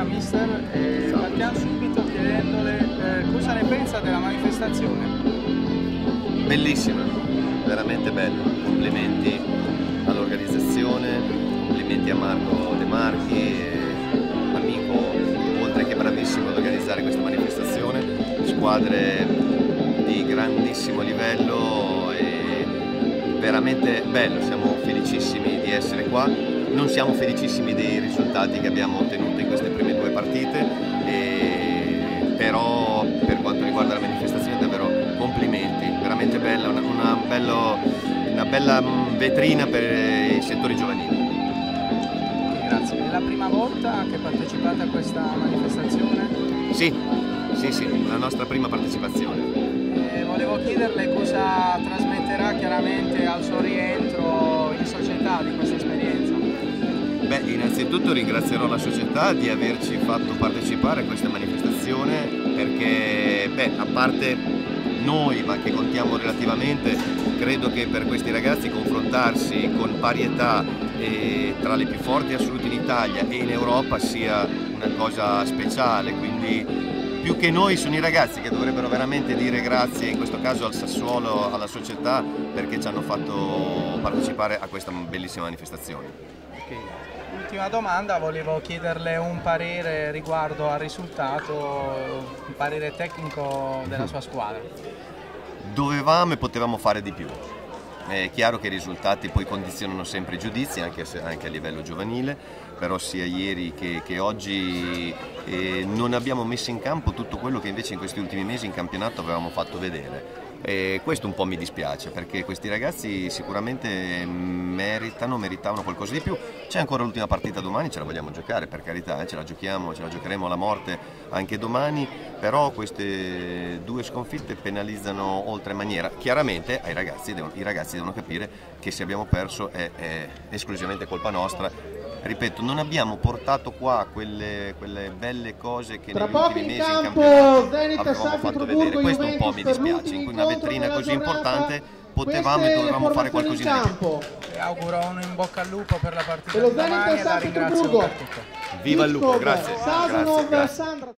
collega mister e partiamo subito chiedendole eh, cosa ne pensa della manifestazione. Bellissima, veramente bella, complimenti all'organizzazione, complimenti a Marco De Marchi, eh, amico oltre che bravissimo ad organizzare questa manifestazione, squadre di grandissimo livello e veramente bello, siamo felicissimi di essere qua non siamo felicissimi dei risultati che abbiamo ottenuto in queste prime due partite, però per quanto riguarda la manifestazione davvero complimenti, veramente bella, una, una, bello, una bella mm, vetrina per i settori giovanili. Grazie, è la prima volta che partecipate a questa manifestazione? Sì, sì, sì, la nostra prima partecipazione. E volevo chiederle cosa trasmetterà chiaramente al suo rientro innanzitutto ringrazierò la società di averci fatto partecipare a questa manifestazione perché, beh, a parte noi, ma che contiamo relativamente, credo che per questi ragazzi confrontarsi con pari età e tra le più forti assolute in Italia e in Europa sia una cosa speciale, quindi più che noi sono i ragazzi che dovrebbero veramente dire grazie in questo caso al Sassuolo, alla società perché ci hanno fatto partecipare a questa bellissima manifestazione. Okay. Ultima domanda, volevo chiederle un parere riguardo al risultato, un parere tecnico della sua squadra. Dovevamo e potevamo fare di più. È chiaro che i risultati poi condizionano sempre i giudizi, anche, se, anche a livello giovanile, però sia ieri che, che oggi eh, non abbiamo messo in campo tutto quello che invece in questi ultimi mesi in campionato avevamo fatto vedere. E questo un po' mi dispiace perché questi ragazzi sicuramente meritano, meritavano qualcosa di più. C'è ancora l'ultima partita domani, ce la vogliamo giocare per carità, eh, ce la giochiamo, ce la giocheremo alla morte anche domani, però queste due sconfitte penalizzano oltremaniera. Chiaramente ragazzi i ragazzi devono capire che se abbiamo perso è, è esclusivamente colpa nostra ripeto, non abbiamo portato qua quelle, quelle belle cose che Tra negli ultimi mesi in campionato avevamo fatto vedere. Questo un po' mi dispiace, in una vetrina così importante potevamo e dovevamo fare qualcosina di più. Vi auguro un in bocca al lupo per la partita di domani e la ringrazio per tutto. Viva il lupo, grazie. grazie, grazie.